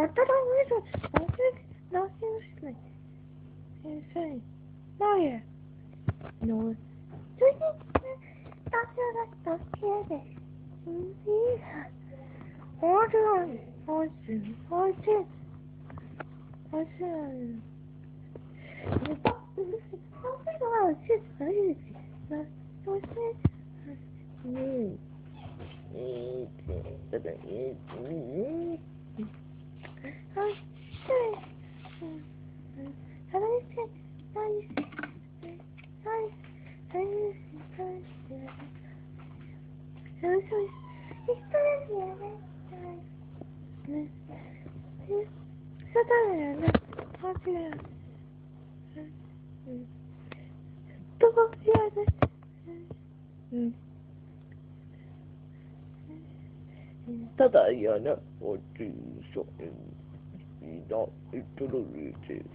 Ortada mıydı? Artık nasıl üstüne? Şey, Noye. No. Çünkü Tatlıda Türkiye'de. ただ嫌なおじいさん。いないとろりです。